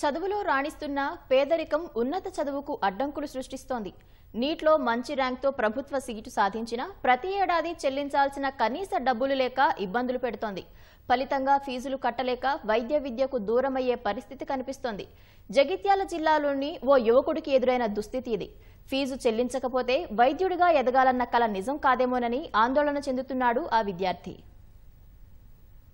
చదువులో రాణిస్తున్న పేదరికం ఉన్నత చదువుకు అడ్డంకులు సృష్టిస్తోంది. నీట్లో మంచి ర్యాంక్తో ప్రభుత్వ సీటు సాధించిన ప్రతి ఏడాది చెల్లించాల్సిన కనీస డబ్బులు లేక ఇబ్బందులు పెడుతోంది. ఫలితంగా ఫీజులు కట్టలేక వైద్య విద్యకు దూరమయ్యే పరిస్థితి కనిపిస్తోంది. జగిత్యాల జిల్లాలోని ఓ యువకుడికి ఎదురైన దుస్థితి ఇది. ఫీజు చెల్లించకపోతే వైద్యుడిగా ఎదగాలన్న కల నిజం కాదేమోనని ఆందోళన చెందుతున్నాడు ఆ విద్యార్థి.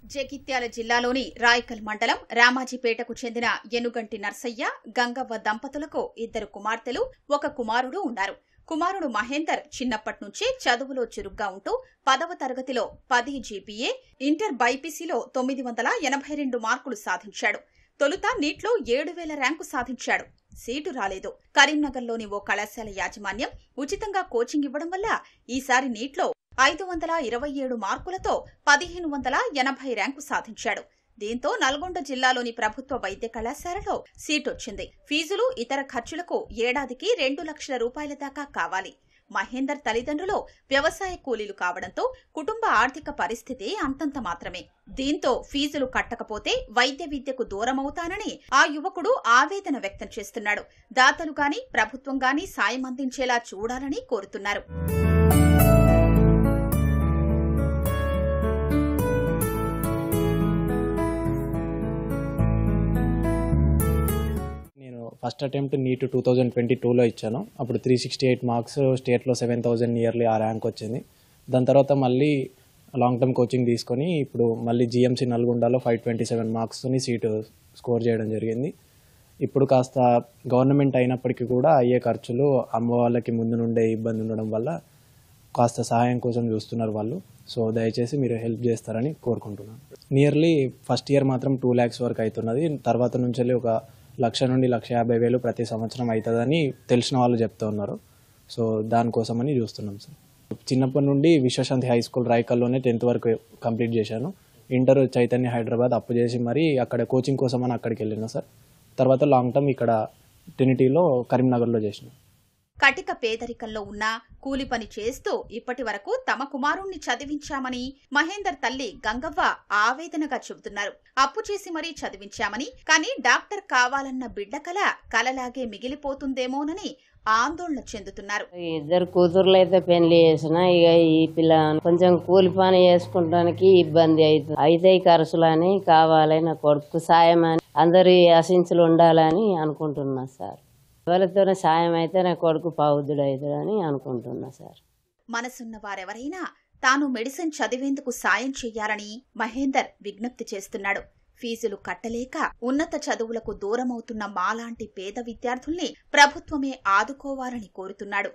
జగిత్యాల జిల్లాలోని రాయకల్ మండలం రామాజీపేటకు చెందిన ఎనుగంటి నర్సయ్య గంగవ్వ దంపతులకు ఇద్దరు కుమార్తెలు ఒక కుమారుడు ఉన్నారు. కుమారుడు మహేందర్ చిన్నప్పటినుంచి చదువులో చురుగ్గా ఉంటూ పదవ తరగతిలో పది జీపీఏ ఇంటర్ బైపీసీలో తొమ్మిది వందల ఎనభై రెండు మార్కులు సాధించాడు. తొలుత నీట్లో ఏడు వేల ర్యాంకు సాధించాడు. సీటు రాలేదు. కరీంనగర్లోని ఓ కళాశాల యాజమాన్యం ఉచితంగా కోచింగ్ ఇవ్వడం వల్ల ఈసారి నీట్లో ఐదు వందల ఇరవై ఏడు మార్కులతో పదిహేను వందల ఎనభై ర్యాంకు సాధించాడు. దీంతో నల్గొండ జిల్లాలోని ప్రభుత్వ వైద్య కళాశాలలో సీటొచ్చింది. ఫీజులు ఇతర ఖర్చులకు ఏడాదికి రెండు లక్షల రూపాయల దాకా కావాలి. మహేందర్ తల్లిదండ్రులు వ్యవసాయ కూలీలు కావడంతో కుటుంబ ఆర్థిక పరిస్థితి అంతంత మాత్రమే. దీంతో ఫీజులు కట్టకపోతే వైద్య విద్యకు దూరమవుతానని ఆ యువకుడు ఆవేదన వ్యక్తం చేస్తున్నాడు. దాతలు గాని ప్రభుత్వం గాని సాయం అందించేలా చూడాలని కోరుతున్నారు. First attempt NEET two thousand twenty టూలో ఇచ్చాను. అప్పుడు త్రీ సిక్స్టీ ఎయిట్ మార్క్స్ స్టేట్లో సెవెన్ థౌజండ్ నియర్లీ ఆ ర్యాంక్ వచ్చింది. దాని తర్వాత మళ్ళీ లాంగ్ టర్మ్ కోచింగ్ తీసుకొని ఇప్పుడు మళ్ళీ జిఎంసీ నల్గొండలో ఫైవ్ ట్వంటీ సెవెన్ మార్క్స్తోని సీటు స్కోర్ చేయడం జరిగింది. ఇప్పుడు కాస్త గవర్నమెంట్ అయినప్పటికీ కూడా అయ్యే ఖర్చులు అమ్మ వాళ్ళకి ముందు నుండే ఇబ్బంది ఉండడం వల్ల కాస్త సహాయం కోసం చూస్తున్నారు వాళ్ళు. సో దయచేసి మీరు హెల్ప్ చేస్తారని కోరుకుంటున్నాను. నియర్లీ ఫస్ట్ ఇయర్ మాత్రం టూ ల్యాక్స్ వరకు అవుతున్నది. తర్వాత నుంచి వెళ్ళి ఒక లక్ష నుండి లక్ష యాభై వేలు ప్రతి సంవత్సరం అవుతుందని తెలిసిన వాళ్ళు చెప్తూ ఉన్నారు. సో దానికోసమని చూస్తున్నాం సార్. చిన్నప్పటి నుండి విశ్వశాంతి హై స్కూల్ రాయకల్లోనే టెన్త్ వరకు కంప్లీట్ చేశాను. ఇంటర్ చైతన్య హైదరాబాద్ అప్పు చేసి మరీ అక్కడ కోచింగ్ కోసం అని అక్కడికి వెళ్ళిన సార్. తర్వాత లాంగ్ టర్మ్ ఇక్కడ ట్రినిటీలో కరీంనగర్లో చేసినాను కటిక పేదరికంలో ఉన్న కూలి పని చేస్తూ ఇప్పటి వరకు తమ కుమారుణ్ణి చదివించామని మహేందర్ తల్లి గంగవ్వ ఆవేదనగా చెబుతున్నారు. అప్పు చేసి మరీ చదివించామని కానీ డాక్టర్ కావాలన్న బిడ్డ కల కలలాగే మిగిలిపోతుందేమోనని ఆందోళన చెందుతున్నారు. ఇద్దరు కూతుర్లు అయితే పెళ్ళి చేసిన ఇక ఈ పిల్ల కొంచెం కూలి పని చేసుకుంటానికి ఇబ్బంది అవుతుంది. అయితే ఖర్చులని కావాలి కొడుకు సాయం అని అందరి ఆశించులు ఉండాలని అనుకుంటున్నా సార్. ఎవరితోనే సాయం అయితే నా కొడుకు పౌదుడు అవుతాడని అనుకుంటున్నా సార్. మనసున్న వారెవరైనా తాను మెడిసిన్ చదివేందుకు సాయం చెయ్యాలని మహేందర్ విజ్ఞప్తి చేస్తున్నాడు. ఫీజులు కట్టలేక ఉన్నత చదువులకు దూరమవుతున్న మాలాంటి పేద విద్యార్థుల్ని ప్రభుత్వమే ఆదుకోవాలని కోరుతున్నాడు.